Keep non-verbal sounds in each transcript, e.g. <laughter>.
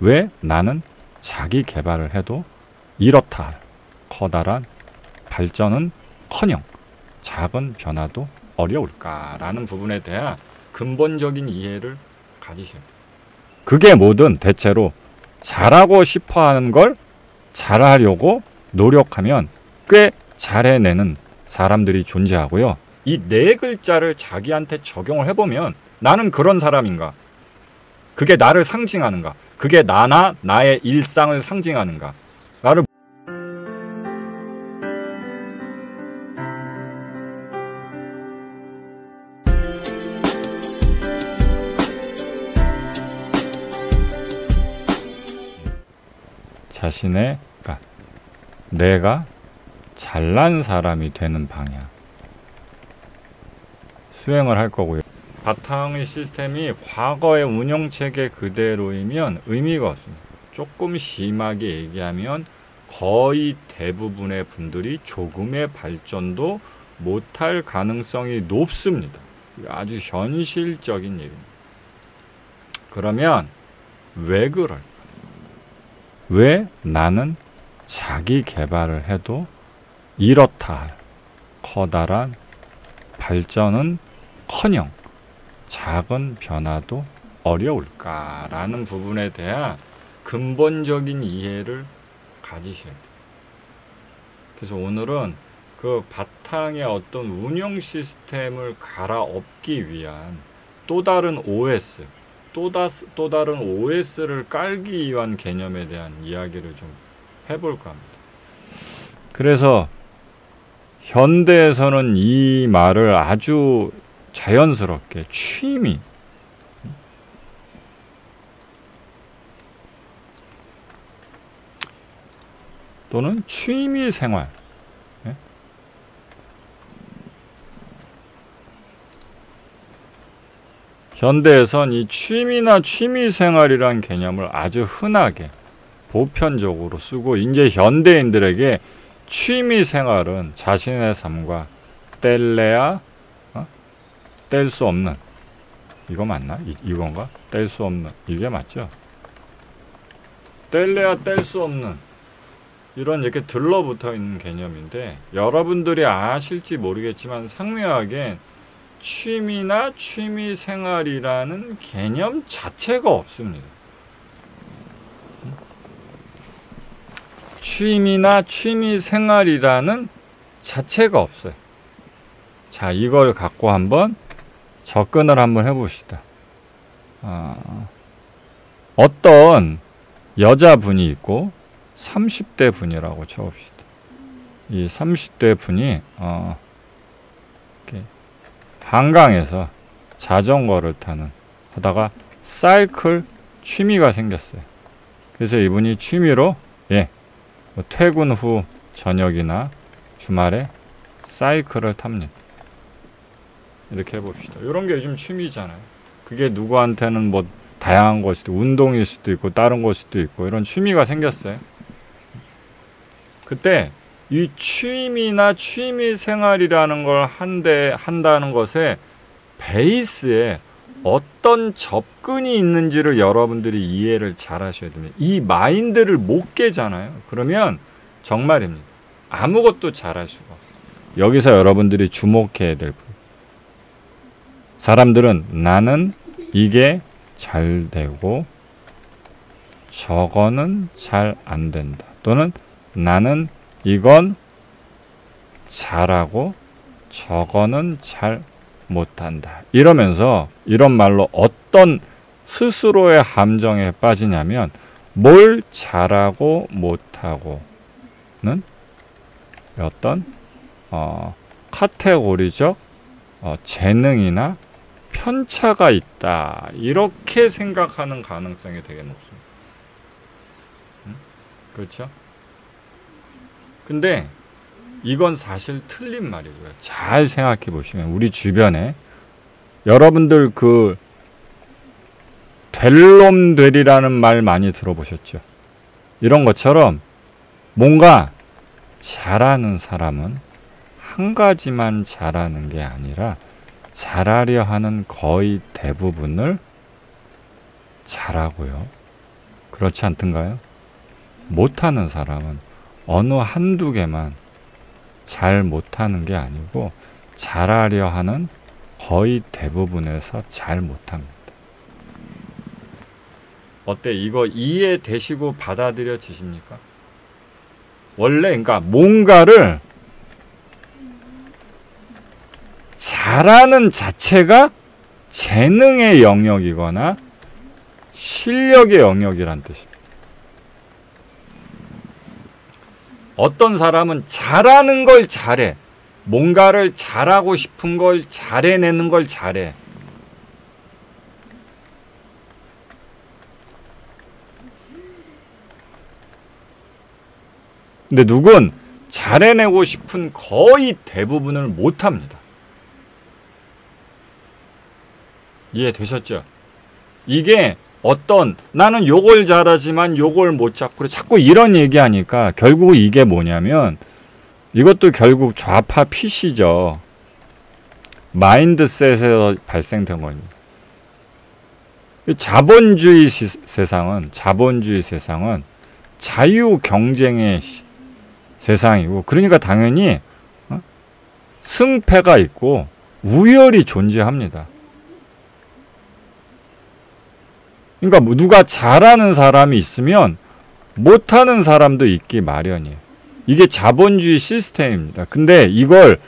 왜 나는 자기 개발을 해도 이렇다 할 커다란 발전은 커녕 작은 변화도 어려울까라는 부분에 대한 근본적인 이해를 가지셔야 돼요. 그게 뭐든 대체로 잘하고 싶어 하는 걸 잘하려고 노력하면 꽤 잘해내는 사람들이 존재하고요. 이 네 글자를 자기한테 적용을 해보면 나는 그런 사람인가? 그게 나를 상징하는가? 그게 나나 나의 일상을 상징하는가? 나를 자신의 그러니까 내가 잘난 사람이 되는 방향 수행을 할 거고요. 바탕의 시스템이 과거의 운영 체계 그대로이면 의미가 없습니다. 조금 심하게 얘기하면 거의 대부분의 분들이 조금의 발전도 못할 가능성이 높습니다. 아주 현실적인 얘기입니다. 그러면 왜 그럴까? 왜 나는 자기 개발을 해도 이렇다 할 커다란 발전은 커녕 작은 변화도 어려울까라는 부분에 대한 근본적인 이해를 가지셔야 돼요. 그래서 오늘은 그 바탕의 어떤 운영 시스템을 갈아엎기 위한 또 다른 OS, 또, 다, 또 다른 OS를 깔기 위한 개념에 대한 이야기를 좀 해볼까 합니다. 그래서 현대에서는 이 말을 아주 자연스럽게 취미 또는 취미 생활 예? 현대에선 이 취미나 취미 생활이란 개념을 아주 흔하게 보편적으로 쓰고 이제 현대인들에게 취미 생활은 자신의 삶과 뗄래야 어? 뗄 수 없는 이거 맞나? 이, 이건가? 뗄 수 없는 이게 맞죠? 뗄래야 뗄 수 없는 이런 이렇게 들러붙어 있는 개념인데 여러분들이 아실지 모르겠지만 상명하게 취미나 취미 생활이라는 개념 자체가 없습니다. 취미나 취미 생활이라는 자체가 없어요. 자, 이걸 갖고 한번 접근을 한번 해봅시다. 어, 어떤 여자분이 있고 30대 분이라고 쳐봅시다. 이 30대 분이 어, 한강에서 자전거를 타는 하다가 사이클 취미가 생겼어요. 그래서 이분이 취미로 예, 뭐 퇴근 후 저녁이나 주말에 사이클을 탑니다. 이렇게 해봅시다. 이런 게 요즘 취미잖아요. 그게 누구한테는 뭐 다양한 것이 운동일 수도 있고 다른 것일 수도 있고 이런 취미가 생겼어요. 그때 이 취미나 취미 생활이라는 걸 한데 한다는 것에 베이스에 어떤 접근이 있는지를 여러분들이 이해를 잘 하셔야 됩니다. 이 마인드를 못 깨잖아요. 그러면 정말입니다. 아무것도 잘할 수가 없어요. 여기서 여러분들이 주목해야 될 부분. 사람들은 나는 이게 잘 되고 저거는 잘 안 된다. 또는 나는 이건 잘하고 저거는 잘 못한다. 이러면서 이런 말로 어떤 스스로의 함정에 빠지냐면 뭘 잘하고 못하고는 어떤 어, 카테고리적 어, 재능이나 편차가 있다. 이렇게 생각하는 가능성이 되게 높습니다. 음? 그렇죠? 근데 이건 사실 틀린 말이고요. 잘 생각해 보시면 우리 주변에 여러분들 그 될놈 되리라는 말 많이 들어보셨죠? 이런 것처럼 뭔가 잘하는 사람은 한 가지만 잘하는 게 아니라 잘하려 하는 거의 대부분을 잘하고요. 그렇지 않던가요? 못하는 사람은 어느 한두 개만 잘 못하는 게 아니고 잘하려 하는 거의 대부분에서 잘 못합니다. 어때? 이거 이해되시고 받아들여지십니까? 원래 그러니까 뭔가를 잘하는 자체가 재능의 영역이거나 실력의 영역이란 뜻이에요. 어떤 사람은 잘하는 걸 잘해. 뭔가를 잘하고 싶은 걸 잘해내는 걸 잘해. 근데 누군 잘해내고 싶은 거의 대부분을 못합니다. 이해되셨죠? 이게 어떤 나는 요걸 잘하지만 요걸 못 잡고. 자꾸 이런 얘기하니까 결국 이게 뭐냐면 이것도 결국 좌파 PC죠. 마인드셋에서 발생된 겁니다. 자본주의 시, 세상은 자본주의 세상은 자유 경쟁의 시, 세상이고 그러니까 당연히 어? 승패가 있고 우열이 존재합니다. 그러니까 뭐 누가 잘하는 사람이 있으면 못하는 사람도 있기 마련이에요. 이게 자본주의 시스템입니다. 근데 이걸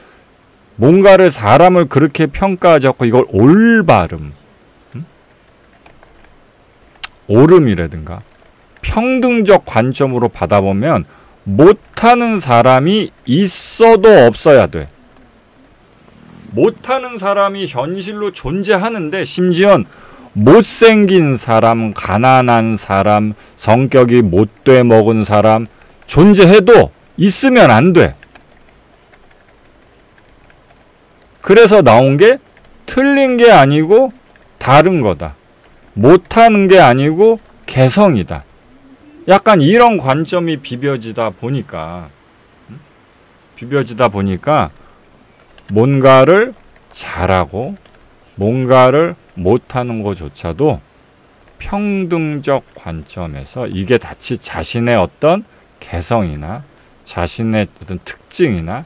뭔가를 사람을 그렇게 평가하지 않고 이걸 올바름, 음? 오름이라든가 평등적 관점으로 받아보면 못하는 사람이 있어도 없어야 돼. 못하는 사람이 현실로 존재하는데 심지어 못생긴 사람, 가난한 사람, 성격이 못돼 먹은 사람 존재해도 있으면 안 돼. 그래서 나온 게 틀린 게 아니고 다른 거다. 못하는 게 아니고 개성이다. 약간 이런 관점이 비벼지다 보니까 비벼지다 보니까 뭔가를 잘하고 뭔가를 못하는 것조차도 평등적 관점에서 이게 다치 자신의 어떤 개성이나 자신의 어떤 특징이나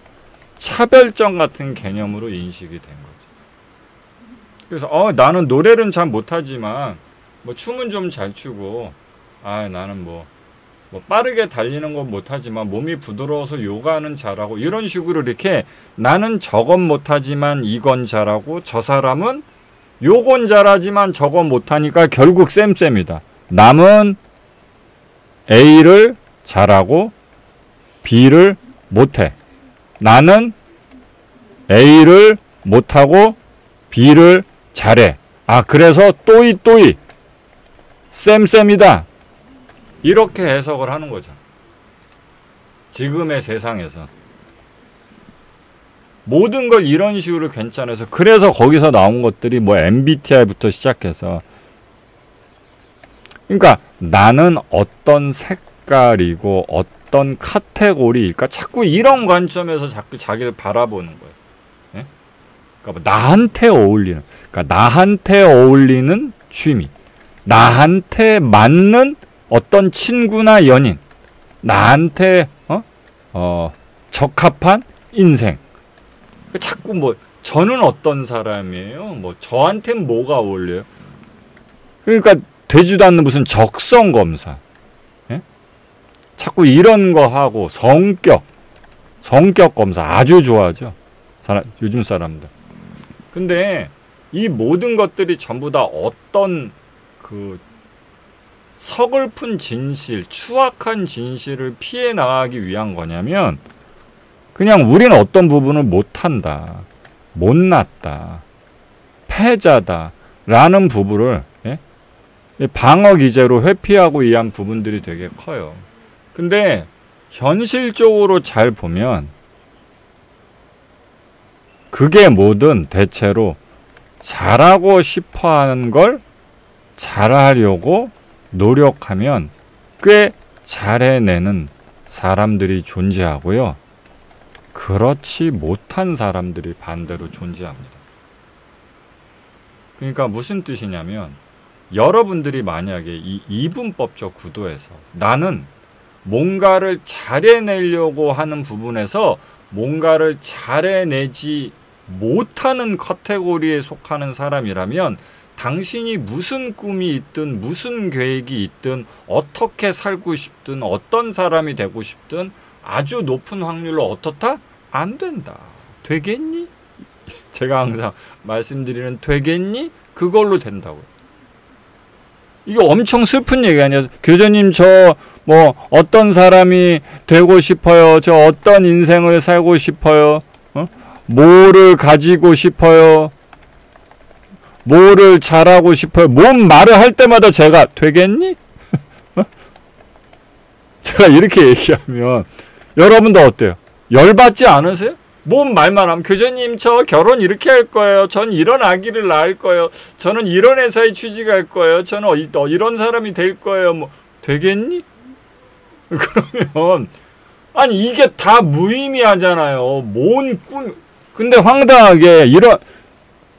차별점 같은 개념으로 인식이 된 거죠. 그래서 어 나는 노래는 잘 못하지만 뭐 춤은 좀 잘 추고 아 나는 뭐, 뭐 빠르게 달리는 건 못하지만 몸이 부드러워서 요가는 잘하고 이런 식으로 이렇게 나는 저건 못하지만 이건 잘하고 저 사람은 요건 잘하지만 저건 못하니까 결국 쌤쌤이다. 남은 A를 잘하고 B를 못해. 나는 A를 못하고 B를 잘해. 아, 그래서 또이 또이 쌤쌤이다. 이렇게 해석을 하는 거죠. 지금의 세상에서. 모든 걸 이런 식으로 괜찮아서 그래서 거기서 나온 것들이 뭐 MBTI부터 시작해서 그러니까 나는 어떤 색깔이고 어떤 카테고리일까 자꾸 이런 관점에서 자꾸 자기를 바라보는 거예요. 예? 그러니까 뭐 나한테 어울리는 그러니까 나한테 어울리는 취미 나한테 맞는 어떤 친구나 연인 나한테 어? 어 적합한 인생 자꾸 뭐 저는 어떤 사람이에요? 뭐 저한텐 뭐가 어울려요? 그러니까 되지도 않는 무슨 적성 검사. 예? 자꾸 이런 거 하고 성격 성격 검사 아주 좋아하죠. 사람, 요즘 사람들. 근데 이 모든 것들이 전부 다 어떤 그 서글픈 진실, 추악한 진실을 피해 나가기 위한 거냐면 그냥 우리는 어떤 부분을 못한다. 못났다. 패자다. 라는 부분을 예? 방어 기제로 회피하고 위한 부분들이 되게 커요. 근데 현실적으로 잘 보면 그게 뭐든 대체로 잘하고 싶어 하는 걸 잘하려고 노력하면 꽤 잘해내는 사람들이 존재하고요. 그렇지 못한 사람들이 반대로 존재합니다. 그러니까 무슨 뜻이냐면 여러분들이 만약에 이 이분법적 구도에서 나는 뭔가를 잘해내려고 하는 부분에서 뭔가를 잘해내지 못하는 카테고리에 속하는 사람이라면 당신이 무슨 꿈이 있든 무슨 계획이 있든 어떻게 살고 싶든 어떤 사람이 되고 싶든 아주 높은 확률로 어떻다? 안 된다. 되겠니? <laughs> 제가 항상 말씀드리는 되겠니? 그걸로 된다고요. 이게 엄청 슬픈 얘기 아니에요. 교수님 저 뭐 어떤 사람이 되고 싶어요. 저 어떤 인생을 살고 싶어요. 어? 뭐를 가지고 싶어요. 뭐를 잘하고 싶어요. 뭔 말을 할 때마다 제가 되겠니? <laughs> 어? 제가 이렇게 얘기하면 여러분도 어때요? 열받지 않으세요? 뭔 말만 하면 교수님 저 결혼 이렇게 할 거예요. 전 이런 아기를 낳을 거예요. 저는 이런 회사에 취직할 거예요. 저는 어, 어 이런 사람이 될 거예요. 뭐 되겠니? <laughs> 그러면 아니 이게 다 무의미하잖아요. 뭔 꿈? 근데 황당하게 이런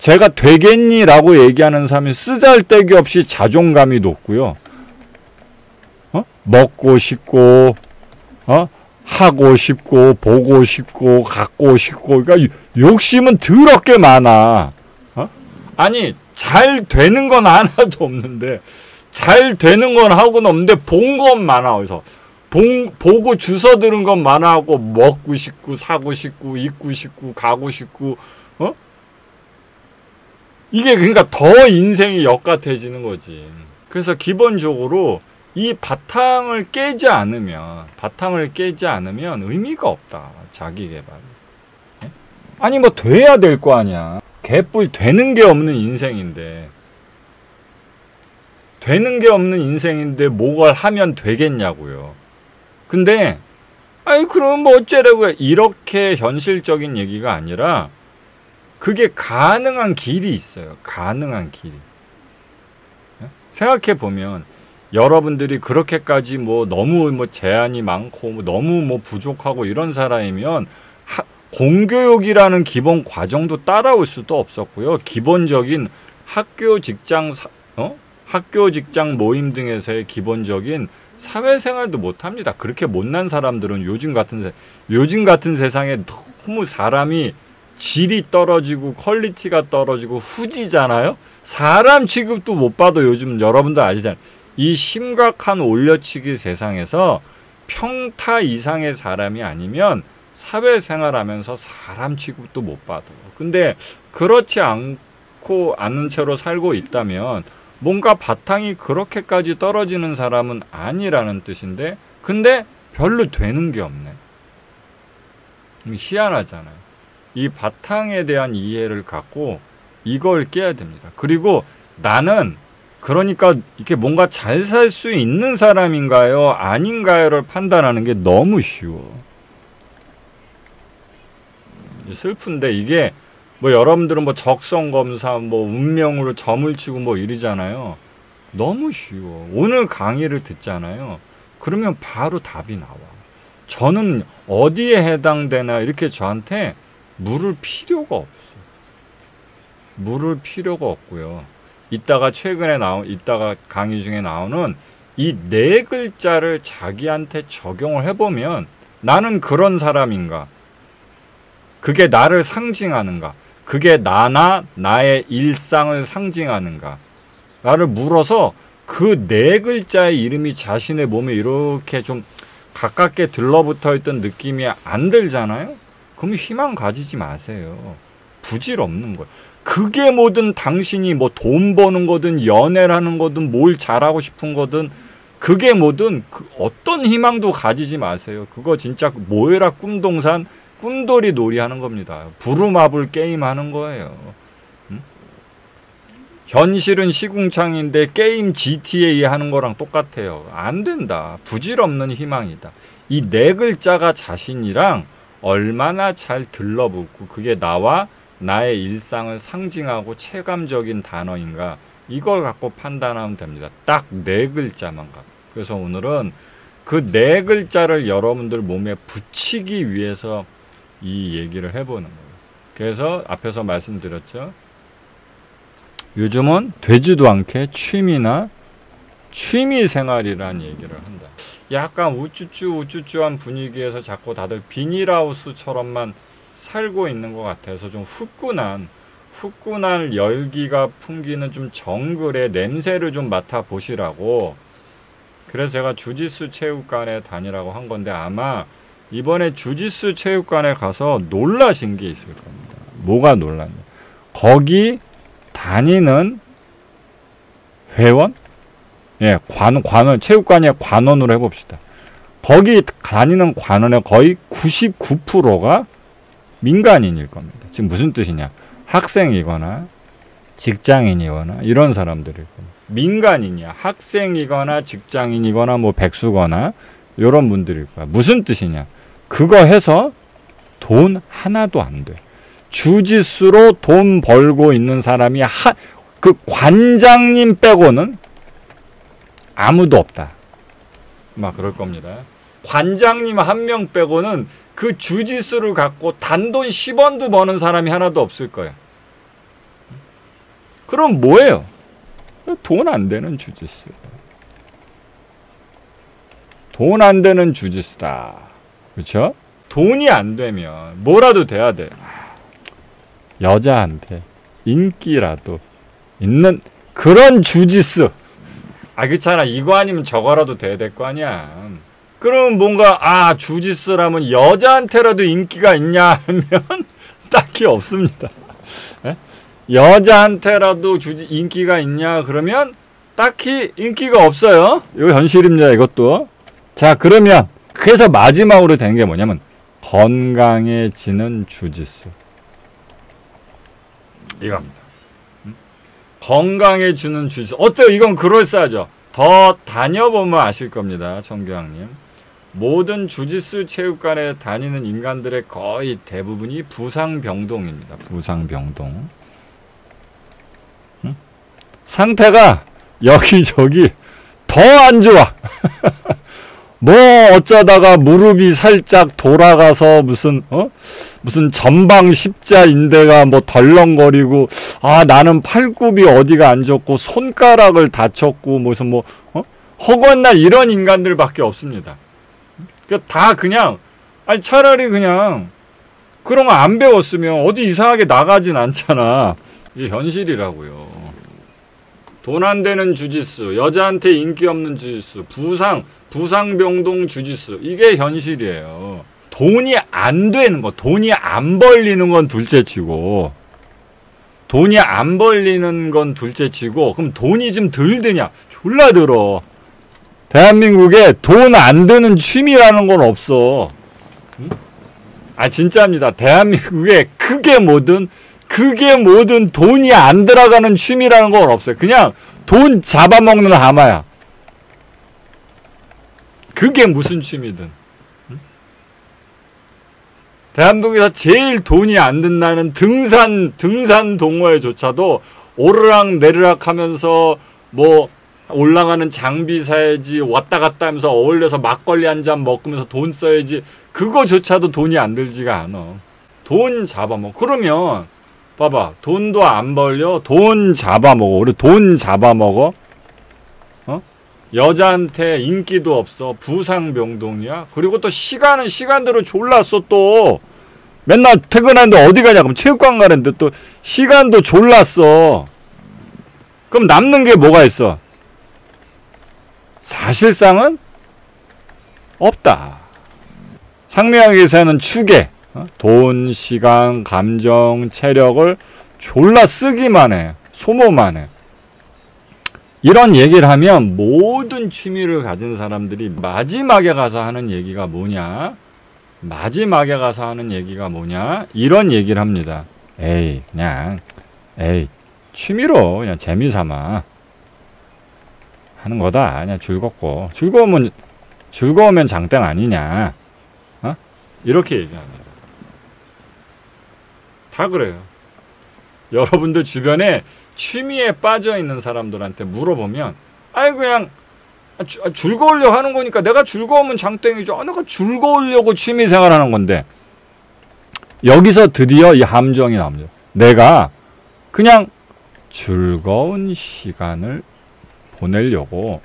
제가 되겠니라고 얘기하는 사람이 쓰잘데기 없이 자존감이 높고요. 어? 먹고 싶고 어? 하고 싶고 보고 싶고 갖고 싶고 그러니까 욕심은 더럽게 많아. 어? 아니 잘 되는 건 하나도 없는데 잘 되는 건 하고는 없는데 본 건 많아. 그래서 본, 보고 주워 들은 건 많아 하고 먹고 싶고 사고 싶고 입고 싶고 가고 싶고 어? 이게 그러니까 더 인생이 역같아지는 거지. 그래서 기본적으로 이 바탕을 깨지 않으면 바탕을 깨지 않으면 의미가 없다. 자기 개발. 예? 아니 뭐 돼야 될 거 아니야. 개뿔 되는 게 없는 인생인데 되는 게 없는 인생인데 뭐걸 하면 되겠냐고요. 근데 아니 그럼 뭐 어쩌라고 이렇게 현실적인 얘기가 아니라 그게 가능한 길이 있어요. 가능한 길이. 예? 생각해 보면 여러분들이 그렇게까지 뭐 너무 뭐 제한이 많고 뭐 너무 뭐 부족하고 이런 사람이면 하, 공교육이라는 기본 과정도 따라올 수도 없었고요. 기본적인 학교 직장 사, 어? 학교 직장 모임 등에서의 기본적인 사회생활도 못합니다. 그렇게 못난 사람들은 요즘 같은 세, 요즘 같은 세상에 너무 사람이 질이 떨어지고 quality가 떨어지고 후지잖아요. 사람 취급도 못 봐도 요즘 여러분들 아시잖아요. 이 심각한 올려치기 세상에서 평타 이상의 사람이 아니면 사회생활하면서 사람 취급도 못 받아. 근데 그렇지 않고 않은 채로 살고 있다면 뭔가 바탕이 그렇게까지 떨어지는 사람은 아니라는 뜻인데 근데 별로 되는 게 없네. 희한하잖아요. 이 바탕에 대한 이해를 갖고 이걸 깨야 됩니다. 그리고 나는 그러니까 이렇게 뭔가 잘 살 수 있는 사람인가요? 아닌가요를 판단하는 게 너무 쉬워. 슬픈데 이게 뭐 여러분들은 뭐 적성 검사 뭐 운명으로 점을 치고 뭐 이러잖아요. 너무 쉬워. 오늘 강의를 듣잖아요. 그러면 바로 답이 나와. 저는 어디에 해당되나 이렇게 저한테 물을 필요가 없어. 물을 필요가 없고요. 이따가 최근에 나온 이따가 강의 중에 나오는 이 네 글자를 자기한테 적용을 해보면 나는 그런 사람인가? 그게 나를 상징하는가? 그게 나나 나의 일상을 상징하는가? 나를 물어서 그 네 글자의 이름이 자신의 몸에 이렇게 좀 가깝게 들러붙어 있던 느낌이 안 들잖아요? 그럼 희망 가지지 마세요. 부질없는 거예요. 그게 뭐든 당신이 뭐 돈 버는 거든 연애라는 거든 뭘 잘하고 싶은 거든 그게 뭐든 그 어떤 희망도 가지지 마세요. 그거 진짜 모여라 꿈동산 꿈돌이 놀이 하는 겁니다. 부루마블 게임 하는 거예요. 응? 현실은 시궁창인데 게임 GTA 하는 거랑 똑같아요. 안 된다. 부질없는 희망이다. 이 네 글자가 자신이랑 얼마나 잘 들러붙고 그게 나와 나의 일상을 상징하고 체감적인 단어인가 이걸 갖고 판단하면 됩니다. 딱 네 글자만 갖고. 그래서 오늘은 그 네 글자를 여러분들 몸에 붙이기 위해서 이 얘기를 해보는 거예요. 그래서 앞에서 말씀드렸죠. 요즘은 되지도 않게 취미나 취미 생활이란 얘기를 한다. 약간 우쭈쭈 우쭈쭈한 분위기에서 자꾸 다들 비닐하우스처럼만 살고 있는 것 같아서 좀 후끈한 후끈한 열기가 풍기는 좀 정글의 냄새를 좀 맡아 보시라고 그래서 제가 주짓수 체육관에 다니라고 한 건데 아마 이번에 주짓수 체육관에 가서 놀라신 게 있을 겁니다. 뭐가 놀랐냐? 거기 다니는 회원? 예, 관, 관원, 체육관의 관원으로 해봅시다. 거기 다니는 관원의 거의 99%가 민간인일 겁니다. 지금 무슨 뜻이냐? 학생이거나 직장인이거나 이런 사람들일 겁니다. 민간인이야. 학생이거나 직장인이거나 뭐 백수거나 이런 분들일 거야. 무슨 뜻이냐? 그거 해서 돈 하나도 안 돼. 주짓수로 돈 벌고 있는 사람이 하, 그 관장님 빼고는 아무도 없다. 막 그럴 겁니다. 관장님 한 명 빼고는 그 주짓수를 갖고 단돈 10원도 버는 사람이 하나도 없을 거야. 그럼 뭐예요? 돈 안 되는 주짓수. 돈 안 되는 주짓수다. 그렇죠? 돈이 안 되면 뭐라도 돼야 돼. 여자한테 인기라도 있는 그런 주짓수. 아 그렇잖아. 이거 아니면 저거라도 돼야 될 거 아니야. 그럼 뭔가 아 주짓수라면 여자한테라도 인기가 있냐 하면 <laughs> 딱히 없습니다. 에? 여자한테라도 주지 인기가 있냐 그러면 딱히 인기가 없어요. 이거 현실입니다. 이것도. 자 그러면 그래서 마지막으로 된 게 뭐냐면 건강해지는 주짓수. 이겁니다. 음? 건강해주는 주짓수. 어때요? 이건 그럴싸하죠. 더 다녀보면 아실 겁니다. 청교왕님. 모든 주짓수 체육관에 다니는 인간들의 거의 대부분이 부상병동입니다. 부상병동. 응? 상태가 여기저기 더 안 좋아. <laughs> 뭐 어쩌다가 무릎이 살짝 돌아가서 무슨 어 무슨 전방 십자인대가 뭐 덜렁거리고 아 나는 팔굽이 어디가 안 좋고 손가락을 다쳤고 무슨 뭐 어? 허건나 이런 인간들밖에 없습니다. 그다 그냥 아니 차라리 그냥 그런 거 안 배웠으면 어디 이상하게 나가진 않잖아. 이게 현실이라고요. 돈 안 되는 주짓수, 여자한테 인기 없는 주짓수, 부상, 부상병동 주짓수. 이게 현실이에요. 돈이 안 되는 거, 돈이 안 벌리는 건 둘째 치고, 돈이 안 벌리는 건 둘째 치고, 그럼 돈이 좀 덜 드냐? 졸라 들어. 대한민국에 돈 안 드는 취미라는 건 없어. 아 진짜입니다. 대한민국에 크게 뭐든 크게 뭐든 돈이 안 들어가는 취미라는 건 없어요. 그냥 돈 잡아먹는 하마야. 그게 무슨 취미든. 대한민국에서 제일 돈이 안 든다는 등산 등산 동호회조차도 오르락 내리락 하면서 뭐 올라가는 장비 사야지 왔다 갔다 하면서 어울려서 막걸리 한 잔 먹으면서 돈 써야지 그거조차도 돈이 안 들지가 않아 돈 잡아먹 그러면 봐봐. 돈도 안 벌려. 돈 잡아먹어. 우리 돈 잡아먹어. 어? 여자한테 인기도 없어. 부상병동이야. 그리고 또 시간은 시간대로 졸랐어 또. 맨날 퇴근하는데 어디 가냐? 그럼 체육관 가는데 또 시간도 졸랐어. 그럼 남는 게 뭐가 있어? 사실상은 없다. 상명에서는 추계, 어? 돈, 시간, 감정, 체력을 졸라 쓰기만 해. 소모만 해. 이런 얘기를 하면 모든 취미를 가진 사람들이 마지막에 가서 하는 얘기가 뭐냐? 마지막에 가서 하는 얘기가 뭐냐? 이런 얘기를 합니다. 에이, 그냥, 에이, 취미로 그냥 재미삼아. 하는 거다. 그냥 즐겁고 즐거우면 즐거우면 장땡 아니냐. 어? 이렇게 얘기합니 다. 다 그래요. 여러분들 주변에 취미에 빠져 있는 사람들한테 물어보면 아이 그냥 아, 주, 아, 즐거우려고 하는 거니까 내가 즐거우면 장땡이죠. 아, 내가 즐거우려고 취미 생활하는 건데 여기서 드디어 이 함정이 나옵니다. 내가 그냥 즐거운 시간을 보내려고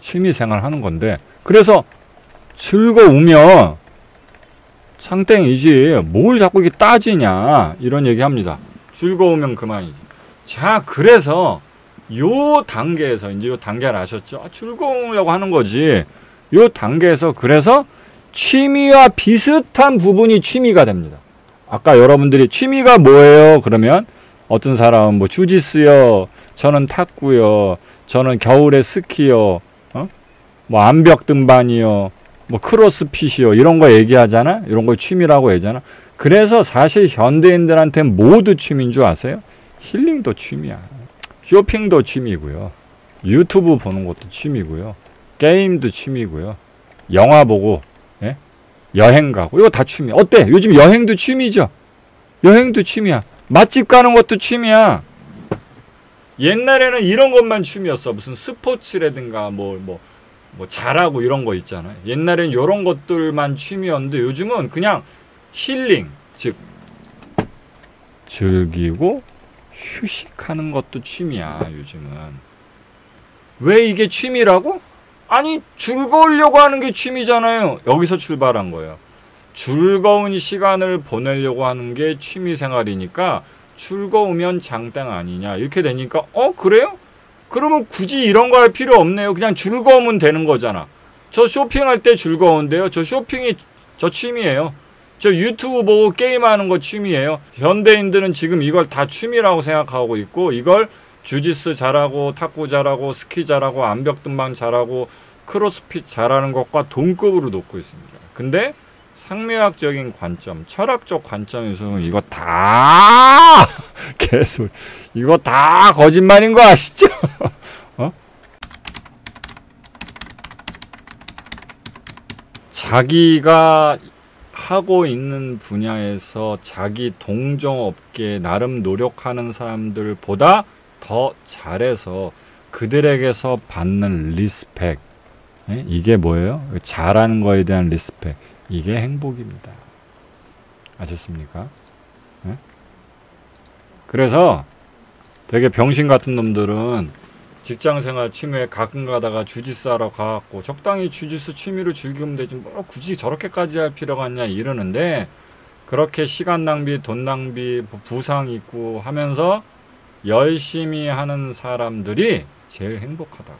취미 생활 하는 건데 그래서 즐거우면 상땡이지 뭘 자꾸 이게 따지냐 이런 얘기 합니다. 즐거우면 그만이지. 자 그래서 요 단계에서 이제 요 단계를 아셨죠? 아, 즐거우려고 하는 거지. 요 단계에서 그래서 취미와 비슷한 부분이 취미가 됩니다. 아까 여러분들이 취미가 뭐예요? 그러면 어떤 사람은 뭐 주짓수요, 저는 탁구요, 저는 겨울에 스키요, 어? 뭐 암벽 등반이요, 뭐 크로스핏이요 이런 거 얘기하잖아. 이런 걸 취미라고 얘기하잖아. 그래서 사실 현대인들한테 모두 취미인 줄 아세요? 힐링도 취미야. 쇼핑도 취미고요. 유튜브 보는 것도 취미고요. 게임도 취미고요. 영화 보고 예? 여행 가고 이거 다 취미. 어때? 요즘 여행도 취미죠. 여행도 취미야. 맛집 가는 것도 취미야. 옛날에는 이런 것만 취미였어. 무슨 스포츠라든가 뭐뭐 뭐 잘하고 이런 거 있잖아요. 옛날엔 이런 것들만 취미였는데 요즘은 그냥 힐링, 즉 즐기고 휴식하는 것도 취미야, 요즘은. 왜 이게 취미라고? 아니, 즐거우려고 하는 게 취미잖아요. 여기서 출발한 거예요. 즐거운 시간을 보내려고 하는 게 취미 생활이니까 즐거우면 장땡 아니냐. 이렇게 되니까, 어, 그래요? 그러면 굳이 이런 거 할 필요 없네요. 그냥 즐거우면 되는 거잖아. 저 쇼핑할 때 즐거운데요. 저 쇼핑이 저 취미예요. 저 유튜브 보고 게임하는 거 취미예요. 현대인들은 지금 이걸 다 취미라고 생각하고 있고 이걸 주짓수 잘하고 탁구 잘하고 스키 잘하고 암벽 등반 잘하고 크로스핏 잘하는 것과 동급으로 놓고 있습니다. 근데 상명학적인 관점, 철학적 관점에서는 이거 다 <laughs> 개소 이거 다 거짓말인 거 아시죠? <laughs> 어? 자기가 하고 있는 분야에서 자기 동종업계 나름 노력하는 사람들보다 더 잘해서 그들에게서 받는 respect 예? 이게 뭐예요? 잘하는 거에 대한 respect 이게 행복입니다. 아셨습니까? 예? 그래서 되게 병신 같은 놈들은 직장생활 취미에 가끔 가다가 주짓수 하러 가갖고 적당히 주짓수 취미로 즐기면 되지 뭐 굳이 저렇게까지 할 필요가 있냐 이러는데 그렇게 시간 낭비, 돈 낭비, 뭐 부상 있고 하면서 열심히 하는 사람들이 제일 행복하다고.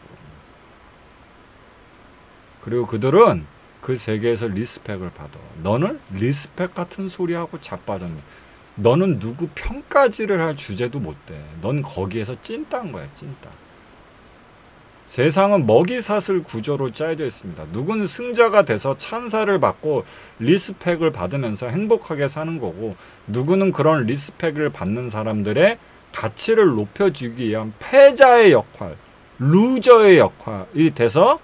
그리고 그들은 그 세계에서 respect를 받아. 너는 respect 같은 소리하고 자빠졌네. 너는 누구 평가지를 할 주제도 못 돼. 넌 거기에서 찐따인 거야, 찐따. 세상은 먹이사슬 구조로 짜여져 있습니다. 누군 승자가 돼서 찬사를 받고 respect를 받으면서 행복하게 사는 거고 누구는 그런 respect를 받는 사람들의 가치를 높여주기 위한 패자의 역할, loser의 역할이 돼서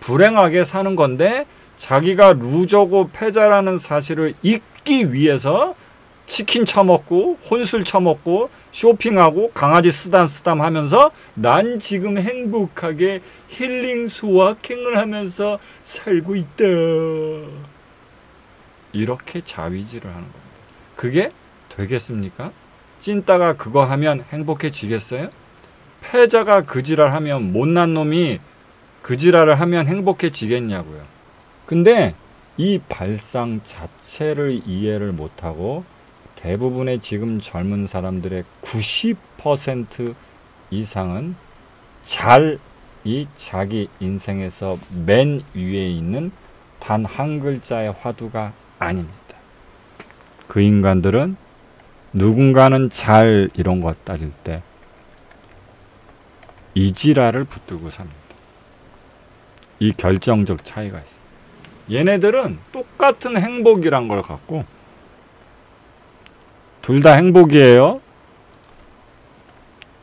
불행하게 사는 건데 자기가 loser고 패자라는 사실을 잊기 위해서 치킨 처먹고 혼술 처먹고 쇼핑하고 강아지 쓰담 쓰담 하면서 난 지금 행복하게 힐링 소확행을 하면서 살고 있다. 이렇게 자위질을 하는 겁니다. 그게 되겠습니까? 찐따가 그거 하면 행복해지겠어요? 패자가 그 지랄 하면 못난 놈이 그 지랄을 하면 행복해지겠냐고요. 근데 이 발상 자체를 이해를 못하고 대부분의 지금 젊은 사람들의 90% 이상은 잘 이 자기 인생에서 맨 위에 있는 단 한 글자의 화두가 아닙니다. 그 인간들은 누군가는 잘 이런 거 따질 때 이지라를 붙들고 삽니다. 이 결정적 차이가 있습니다. 얘네들은 똑같은 행복이란 걸 갖고 둘 다 행복이에요.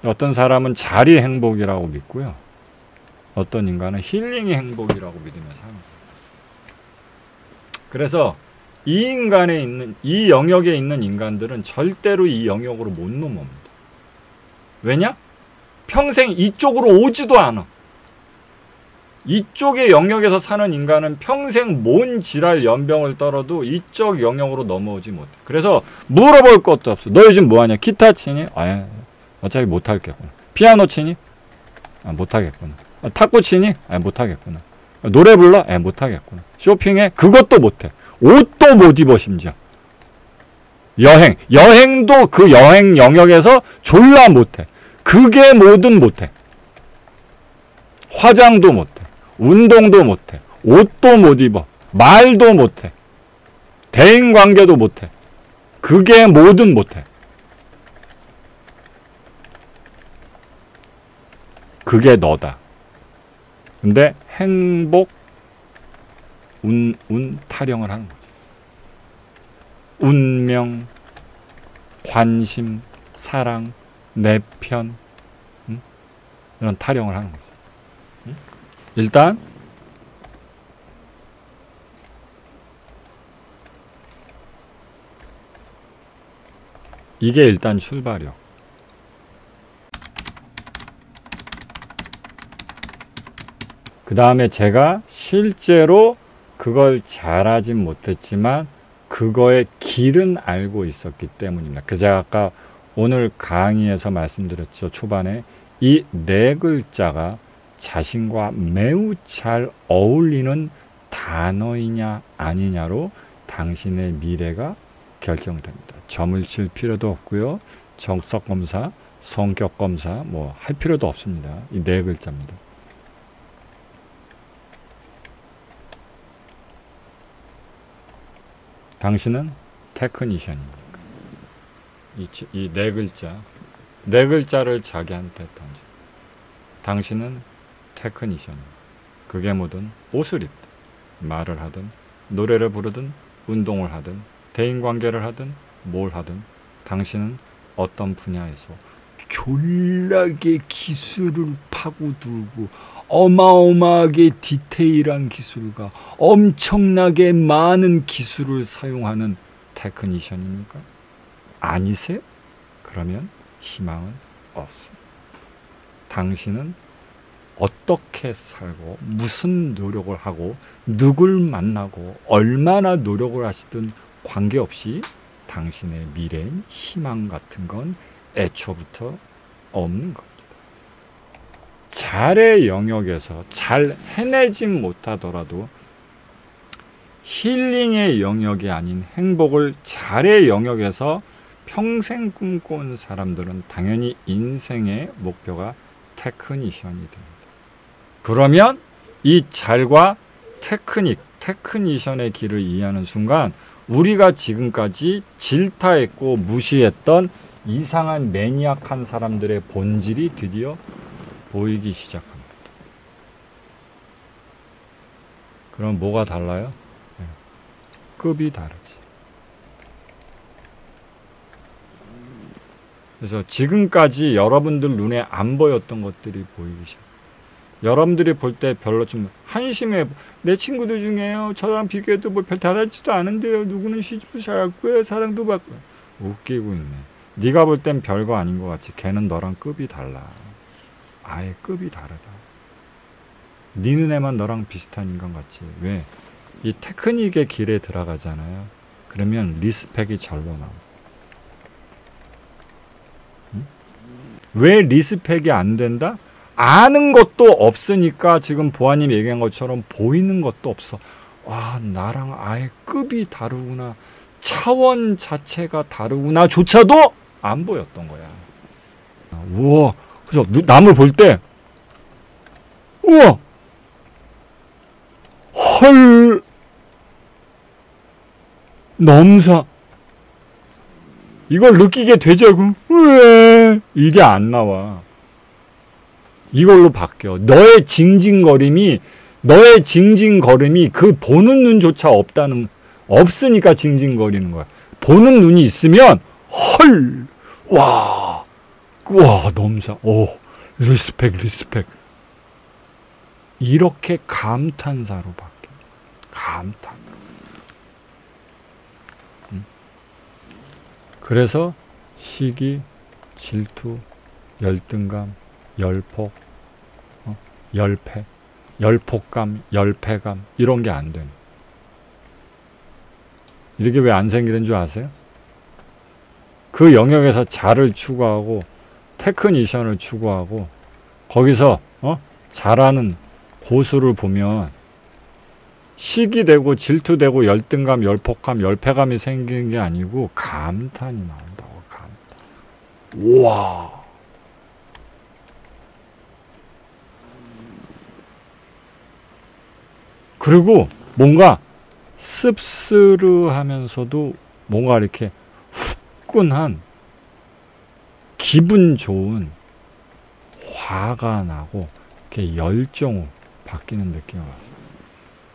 어떤 사람은 자리 행복이라고 믿고요. 어떤 인간은 힐링이 행복이라고 믿으면서 합니다. 그래서 이 인간에 있는 이 영역에 있는 인간들은 절대로 이 영역으로 못 넘어옵니다. 왜냐? 평생 이쪽으로 오지도 않아. 이쪽의 영역에서 사는 인간은 평생 뭔 지랄 연병을 떨어도 이쪽 영역으로 넘어오지 못해. 그래서 물어볼 것도 없어. 너 요즘 뭐하냐? 기타 치니? 아, 어차피 못하겠구나. 피아노 치니? 아, 못하겠구나. 아, 탁구 치니? 아, 못하겠구나. 아, 노래 불러? 아, 못하겠구나. 쇼핑해? 그것도 못해. 옷도 못 입어 심지어. 여행. 여행도 그 여행 영역에서 졸라 못해. 그게 뭐든 못해. 화장도 못해. 운동도 못해. 옷도 못 입어. 말도 못해. 대인관계도 못해. 그게 뭐든 못해. 그게 너다. 근데 행복, 운, 운 타령을 하는 거지. 운명, 관심, 사랑, 내 편, 응? 이런 타령을 하는 거지. 응? 일단 이게 일단 출발이요. 그 다음에 제가 실제로 그걸 잘하진 못했지만 그거의 길은 알고 있었기 때문입니다. 그 제가 아까 오늘 강의에서 말씀드렸죠. 초반에 이 네 글자가 자신과 매우 잘 어울리는 단어이냐 아니냐로 당신의 미래가 결정됩니다. 점을 칠 필요도 없고요. 정석 검사, 성격 검사 뭐 할 필요도 없습니다. 이 네 글자입니다. 당신은 테크니션입니까? 이네 글자, 네 글자를 자기한테 던져. 당신은 테크니션입니다. 그게 뭐든 옷을 입든, 말을 하든, 노래를 부르든, 운동을 하든, 대인관계를 하든, 뭘 하든, 당신은 어떤 분야에서 졸라게 기술을 파고들고 어마어마하게 디테일한 기술과 엄청나게 많은 기술을 사용하는 테크니션입니까? 아니세요? 그러면 희망은 없습니다. 당신은 어떻게 살고 무슨 노력을 하고 누굴 만나고 얼마나 노력을 하시든 관계없이 당신의 미래엔 희망 같은 건 애초부터 없는 겁니다. 잘의 영역에서 잘 해내진 못하더라도 힐링의 영역이 아닌 행복을 잘의 영역에서 평생 꿈꿔온 사람들은 당연히 인생의 목표가 테크니션이 됩니다. 그러면 이 잘과 테크닉, 테크니션의 길을 이해하는 순간 우리가 지금까지 질타했고 무시했던 이상한 maniac한 사람들의 본질이 드디어 보이기 시작합니다. 그럼 뭐가 달라요? 네. 급이 다르지. 그래서 지금까지 여러분들 눈에 안 보였던 것들이 보이기 시작. 여러분들이 볼 때 별로 좀 한심해. 내 친구들 중에요. 저랑 비교해도 뭐 별 다르지도 않은데요. 누구는 시집도 잘했고요. 사랑도 받고. 웃기고 있네. 네가 볼 땐 별거 아닌 것 같지. 걔는 너랑 급이 달라. 아예 급이 다르다. 네 눈에만 너랑 비슷한 인간 같지. 왜? 이 테크닉의 길에 들어가잖아요. 그러면 respect이 절로 나와. 응? 왜 respect이 안 된다? 아는 것도 없으니까 지금 보아님 얘기한 것처럼 보이는 것도 없어. 와, 나랑 아예 급이 다르구나. 차원 자체가 다르구나. 조차도 안 보였던 거야. 우와, 그래서 남을 볼 때, 우와, 헐, 넘사. 이걸 느끼게 되자고. 왜? 이게 안 나와. 이걸로 바뀌어. 너의 징징거림이, 너의 징징거림이 그 보는 눈조차 없다는, 없으니까 징징거리는 거야. 보는 눈이 있으면, 헐, 와, 와 넘사 오 respect respect 이렇게 감탄사로 바뀌어 감탄 음? 그래서 시기 질투 열등감 열폭 어? 열패 열폭감 열패감 이런 게 안 되는 이렇게 왜 안 생기는 줄 아세요? 그 영역에서 자를 추구하고 테크니션을 추구하고 거기서 어? 잘하는 고수를 보면 시기되고 질투되고 열등감, 열폭감, 열패감이 생기는 게 아니고 감탄이 나온다고 감탄. 와. 그리고 뭔가 씁쓸하면서도 뭔가 이렇게 후끈한 기분 좋은 화가 나고 이렇게 열정으로 바뀌는 느낌을 받았어요.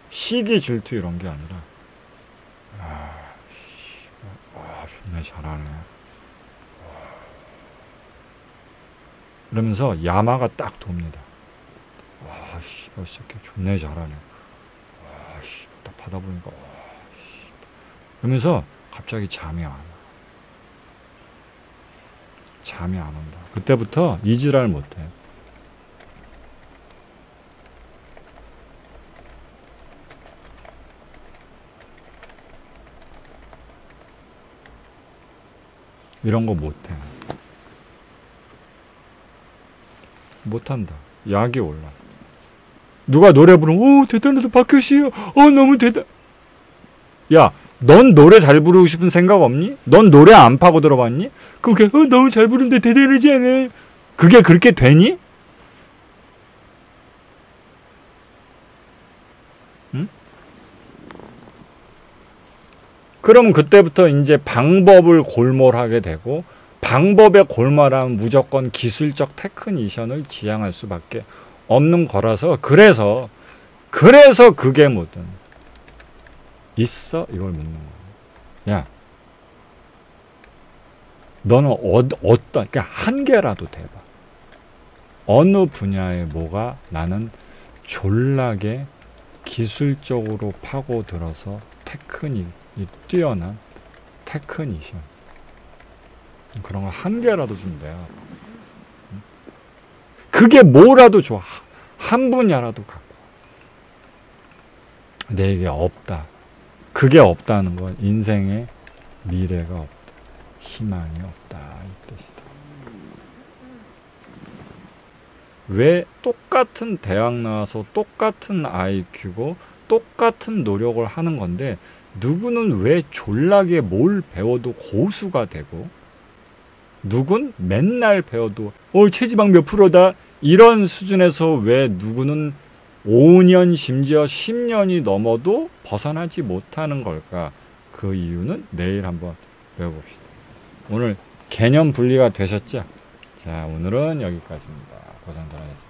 시기 질투 이런 게 아니라 아, 씨, 아 존나 잘하네. 이러면서 야마가 딱 돕니다. 와, 씨, 이 새끼 존나 잘하네. 받아보니까, 와, 씨. 이러면서 갑자기 잠이 안 와. 잠이 안 온다. 그때부터 이지랄 못해. 이런 거 못해. 못한다. 약이 올라. 누가 노래 부르면 오 대단하다 박효시요. 어 너무 대단. 야, 넌 노래 잘 부르고 싶은 생각 없니? 넌 노래 안 파고 들어봤니? 그게 어 너무 잘 부르는데 대단하지 않아? 그게 그렇게 되니? 응? 그럼 그때부터 이제 방법을 골몰하게 되고 방법에 골몰하면 무조건 기술적 테크니션을 지향할 수밖에 없는 거라서 그래서 그래서 그게 뭐든 있어 이걸 묻는 거야. 야, 너는 어, 어떤 그러니까 한 개라도 대봐. 어느 분야에 뭐가 나는 졸라게 기술적으로 파고들어서 테크닉이 뛰어난 테크니션 그런 거 한 개라도 좀 내야. 그게 뭐라도 좋아. 한 분야라도 갖고. 내게 없다. 그게 없다는 건 인생에 미래가 없다. 희망이 없다. 이 뜻이다. 왜 똑같은 대학 나와서 똑같은 IQ고 똑같은 노력을 하는 건데 누구는 왜 졸라게 뭘 배워도 고수가 되고 누군 맨날 배워도 어 체지방 몇 프로다 이런 수준에서 왜 누구는 5년 심지어 10년이 넘어도 벗어나지 못하는 걸까? 그 이유는 내일 한번 배워봅시다. 오늘 개념 분리가 되셨죠? 자 오늘은 여기까지입니다. 고생 많으셨습니다.